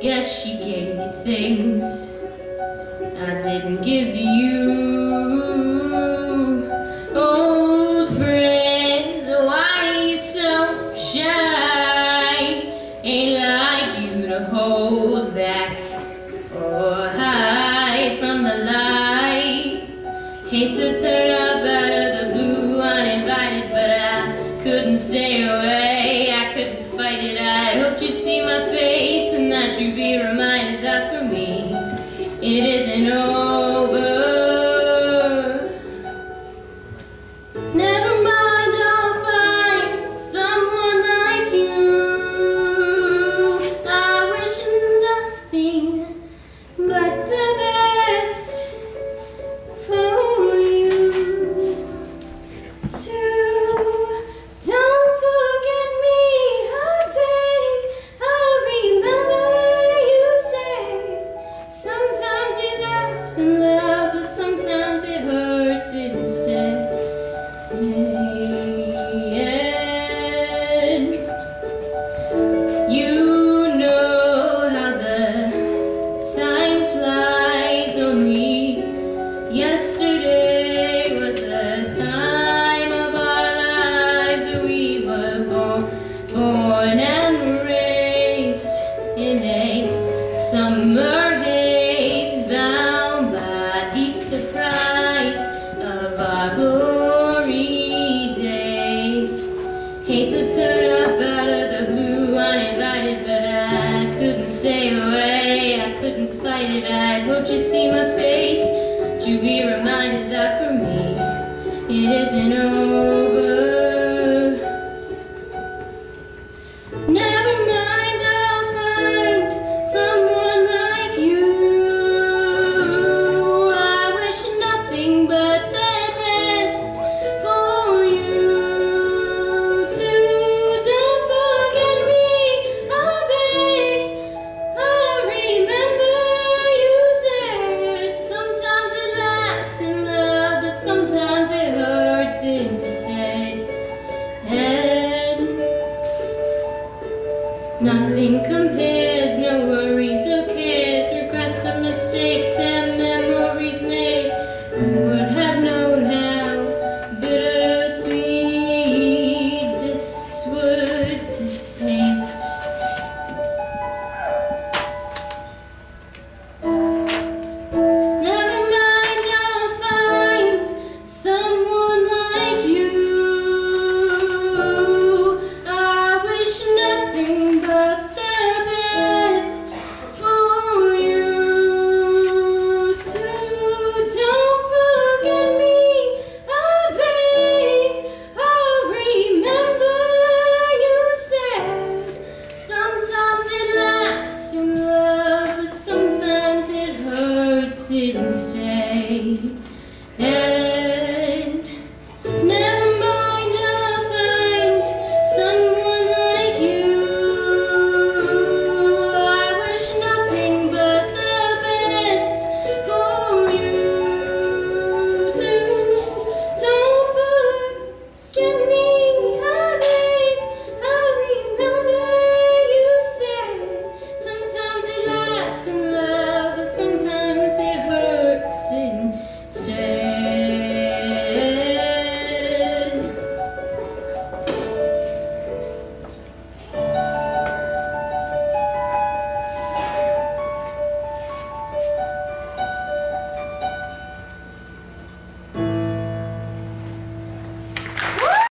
Guess she gave you things I didn't give to you. Old friends, why are you so shy? Ain't like you to hold back or hide from the light. Hate to turn stay away. I couldn't fight it. I hoped you'd see my face and that you'd be reminded that for me it isn't over. tonight. Hope you see my face. To be reminded that for me, it isn't over. 信谁？